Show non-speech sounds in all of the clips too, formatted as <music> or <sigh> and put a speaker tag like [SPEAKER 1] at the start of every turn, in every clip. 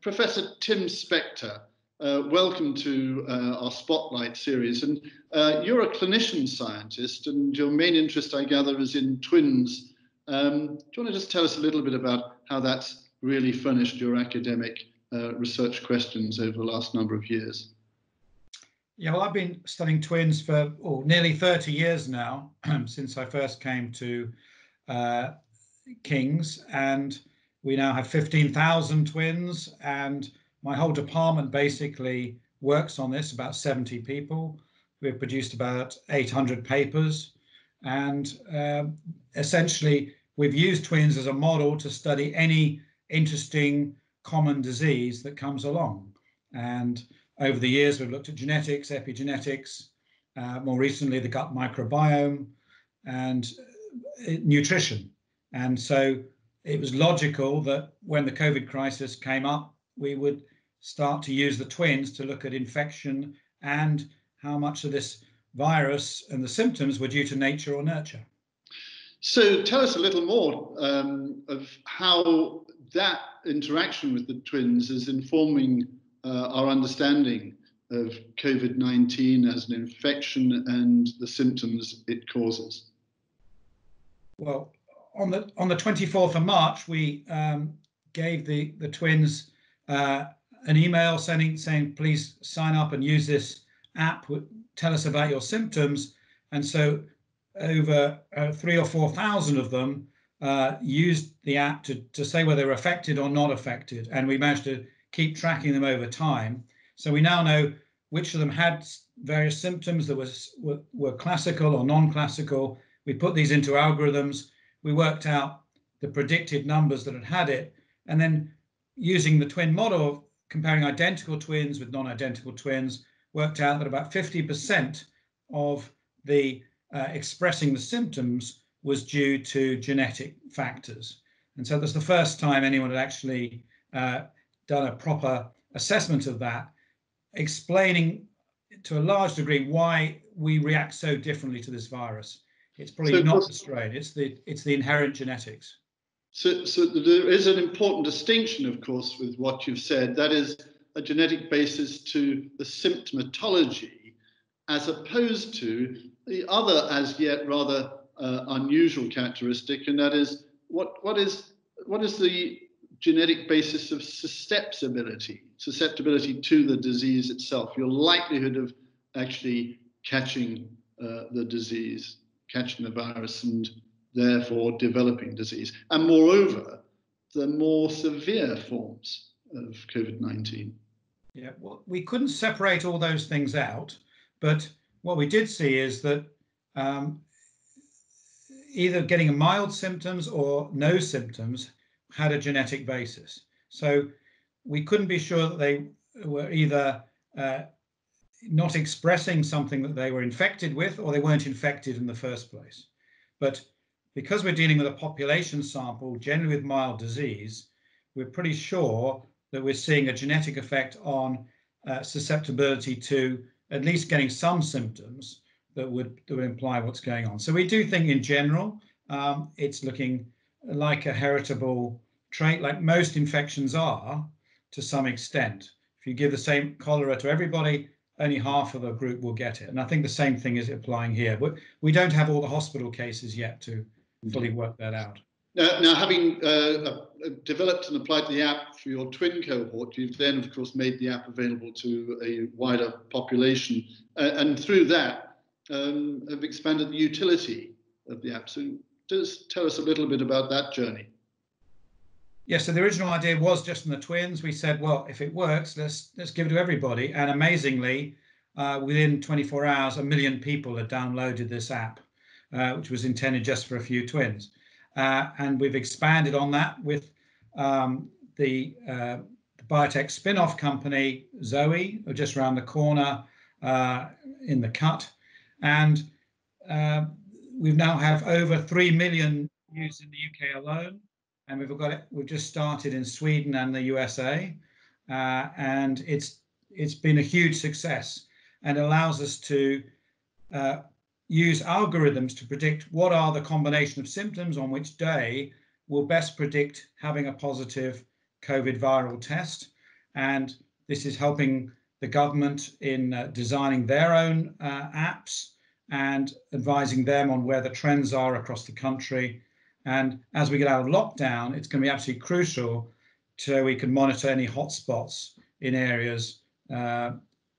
[SPEAKER 1] Professor Tim Spector, uh, welcome to uh, our Spotlight series. And uh, you're a clinician scientist, and your main interest, I gather, is in twins. Um, do you want to just tell us a little bit about how that's really furnished your academic uh, research questions over the last number of years?
[SPEAKER 2] Yeah, well, I've been studying twins for oh, nearly 30 years now, <clears throat> since I first came to uh, King's, and we now have 15,000 twins, and my whole department basically works on this, about 70 people. We've produced about 800 papers, and uh, essentially we've used twins as a model to study any interesting common disease that comes along. And over the years, we've looked at genetics, epigenetics, uh, more recently, the gut microbiome and uh, nutrition. And so it was logical that when the COVID crisis came up, we would start to use the twins to look at infection and how much of this virus and the symptoms were due to nature or nurture.
[SPEAKER 1] So tell us a little more um, of how that interaction with the twins is informing uh, our understanding of COVID 19 as an infection and the symptoms it causes?
[SPEAKER 2] Well, on the on the 24th of March, we um, gave the the twins uh, an email sending saying please sign up and use this app. Tell us about your symptoms, and so over uh, three or four thousand of them uh, used the app to to say whether they were affected or not affected, and we managed to keep tracking them over time. So we now know which of them had various symptoms that was, were, were classical or non-classical. We put these into algorithms. We worked out the predicted numbers that had had it. And then using the twin model, comparing identical twins with non-identical twins, worked out that about 50% of the uh, expressing the symptoms was due to genetic factors. And so that's the first time anyone had actually uh, done a proper assessment of that, explaining to a large degree why we react so differently to this virus. It's probably so not the strain; it's the it's the inherent genetics.
[SPEAKER 1] So, so there is an important distinction, of course, with what you've said. That is a genetic basis to the symptomatology, as opposed to the other, as yet rather uh, unusual characteristic, and that is what what is what is the genetic basis of susceptibility, susceptibility to the disease itself, your likelihood of actually catching uh, the disease, catching the virus, and therefore developing disease. And moreover, the more severe forms of COVID 19.
[SPEAKER 2] Yeah, well, we couldn't separate all those things out, but what we did see is that um, either getting mild symptoms or no symptoms had a genetic basis. So we couldn't be sure that they were either uh, not expressing something that they were infected with or they weren't infected in the first place. But because we're dealing with a population sample, generally with mild disease, we're pretty sure that we're seeing a genetic effect on uh, susceptibility to at least getting some symptoms that would, that would imply what's going on. So we do think in general, um, it's looking like a heritable trait, like most infections are to some extent. If you give the same cholera to everybody, only half of the group will get it. And I think the same thing is applying here. But we don't have all the hospital cases yet to fully work that out.
[SPEAKER 1] Now, now having uh, uh, developed and applied the app for your twin cohort, you've then, of course, made the app available to a wider population. Uh, and through that, um, have expanded the utility of the app. So just tell us a little bit about that journey.
[SPEAKER 2] Yeah, so the original idea was just in the twins. We said, well, if it works, let's let's give it to everybody. And amazingly, uh, within 24 hours, a million people had downloaded this app, uh, which was intended just for a few twins. Uh, and we've expanded on that with um, the, uh, the, biotech spin-off company Zoe, just around the corner uh, in the cut, and uh, we now have over three million used in the UK alone and we've got it. We've just started in Sweden and the USA, uh, and it's it's been a huge success and allows us to uh, use algorithms to predict what are the combination of symptoms on which day will best predict having a positive COVID viral test. and this is helping the government in uh, designing their own uh, apps and advising them on where the trends are across the country. And as we get out of lockdown, it's going to be absolutely crucial so we can monitor any hotspots in areas uh,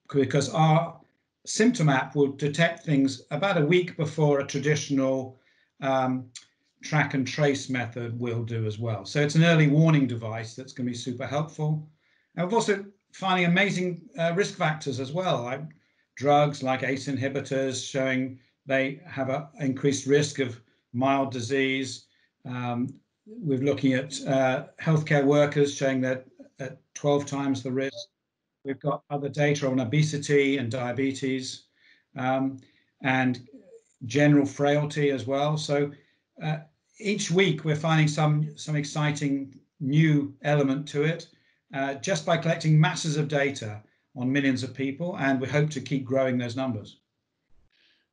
[SPEAKER 2] because our symptom app will detect things about a week before a traditional um, track and trace method will do as well. So it's an early warning device that's going to be super helpful. And we've also finding amazing uh, risk factors as well, like drugs like ACE inhibitors showing they have an increased risk of mild disease. Um, we're looking at uh, healthcare workers showing that at 12 times the risk. We've got other data on obesity and diabetes um, and general frailty as well. So uh, each week we're finding some some exciting new element to it uh, just by collecting masses of data on millions of people, and we hope to keep growing those numbers.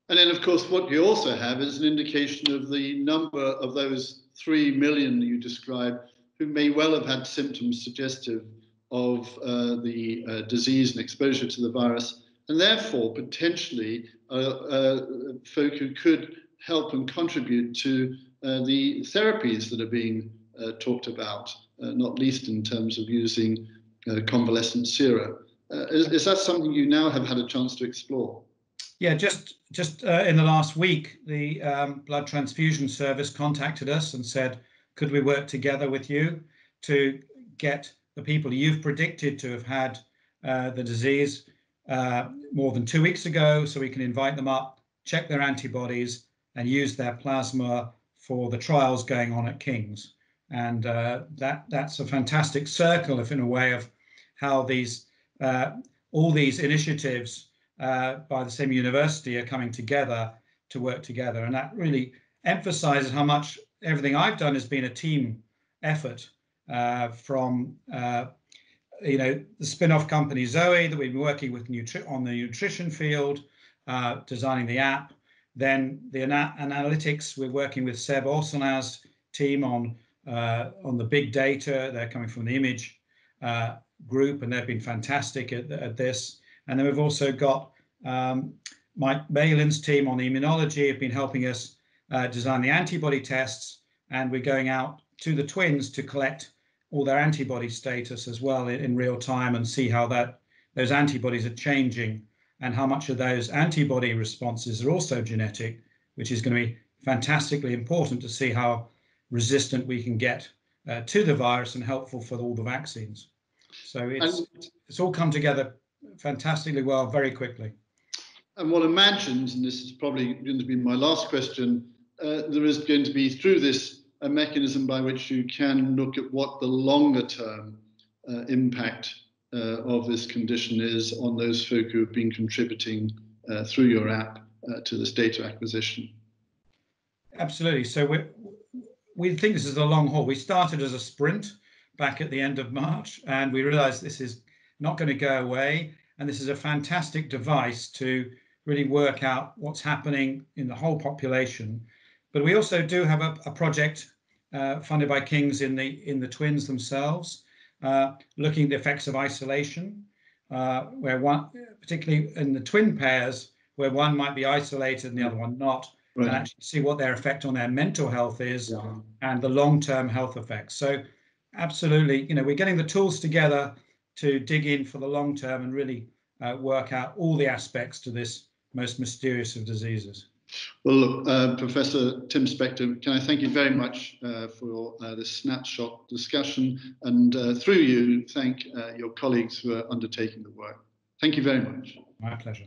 [SPEAKER 1] And then, of course, what you also have is an indication of the number of those 3 million you describe who may well have had symptoms suggestive of uh, the uh, disease and exposure to the virus, and therefore potentially uh, uh folk who could help and contribute to uh, the therapies that are being uh, talked about, not least in terms of using convalescent sera. Is, is, that something you now have had a chance to explore?
[SPEAKER 2] Yeah, just just in the last week, the um, blood transfusion service contacted us and said, could we work together with you to get the people you've predicted to have had uh, the disease uh, more than two weeks ago, so we can invite them up, check their antibodies, and use their plasma for the trials going on at King's. And uh, that that's a fantastic circle, if in a way, of how these uh, all these initiatives uh, by the same university are coming together to work together, and that really emphasizes how much everything I've done has been a team effort uh, from uh, you know the spin-off company Zoe that we've been working with nutri- on the nutrition field, uh, designing the app. Then the ana- analytics, we're working with Seb Ourselin's team on uh, on the big data. They're coming from the image group, and they've been fantastic at, at this. And then we've also got um, Mike Malim's team on the immunology have been helping us uh, design the antibody tests, and we're going out to the twins to collect all their antibody status as well in, in real time and see how that those antibodies are changing and how much of those antibody responses are also genetic, which is going to be fantastically important to see how resistant we can get uh, to the virus and helpful for all the vaccines. So it's and, it's all come together fantastically well very quickly.
[SPEAKER 1] And one imagines, and this is probably going to be my last question, uh, there is going to be through this a mechanism by which you can look at what the longer term uh, impact uh, of this condition is on those folk who have been contributing uh, through your app uh, to this data acquisition.
[SPEAKER 2] Absolutely. So we we think this is a long haul. We started as a sprint back at the end of March, and we realized this is not going to go away. And this is a fantastic device to really work out what's happening in the whole population but we also do have a, a project uh, funded by King's in the in the twins themselves, uh, looking at the effects of isolation, uh, where one, particularly in the twin pairs, where one might be isolated and the other one not, right. and actually see what their effect on their mental health is yeah. and the long-term health effects. So, absolutely, you know, we're getting the tools together to dig in for the long term and really uh, work out all the aspects to this most mysterious of diseases.
[SPEAKER 1] Well, look, uh, Professor Tim Spector, can I thank you very much uh, for uh, this snapshot discussion and uh, through you thank uh, your colleagues who are undertaking the work. Thank you very much.
[SPEAKER 2] My pleasure.